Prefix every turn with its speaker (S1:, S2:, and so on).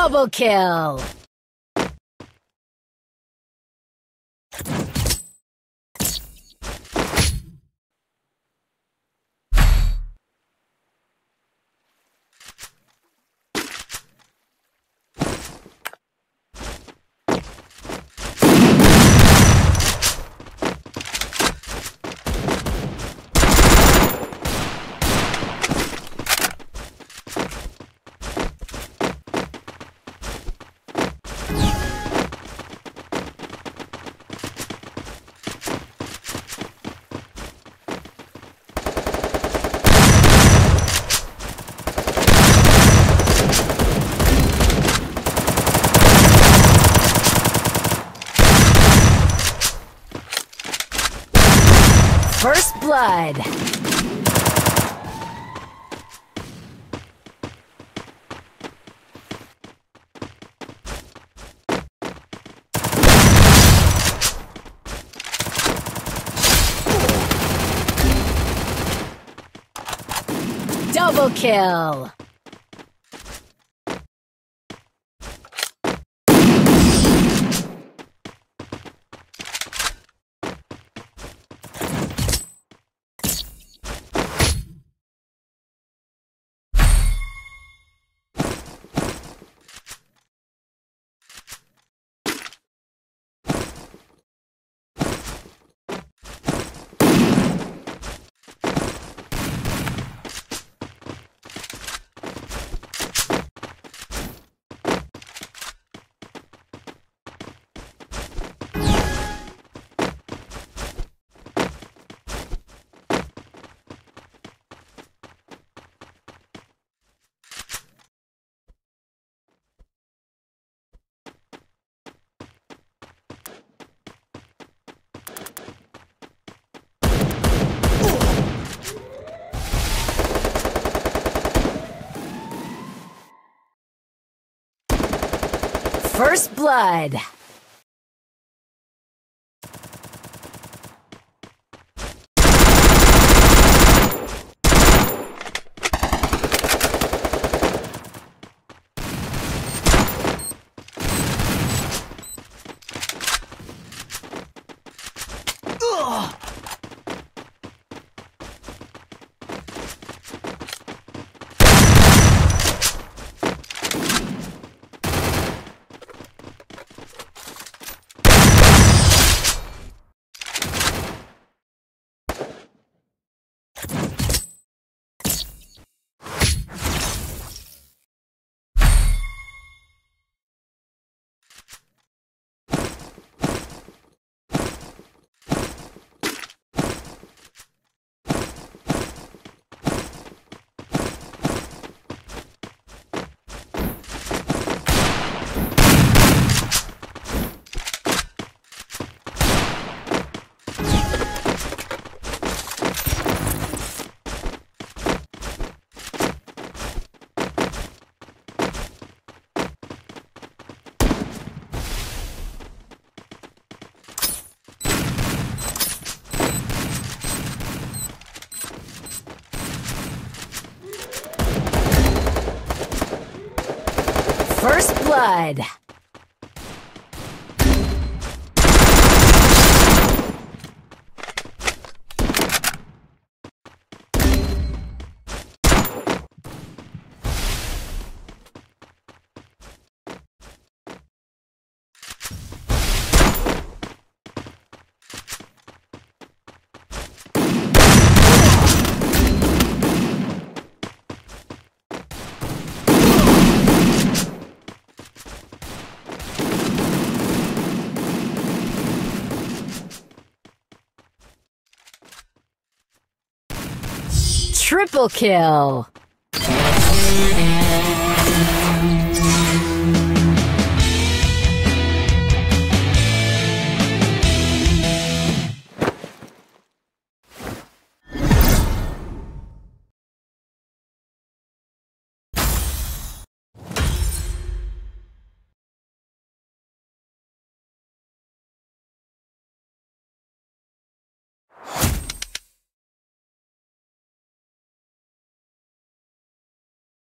S1: Double kill! First blood. Double kill. First blood. First blood. Triple kill.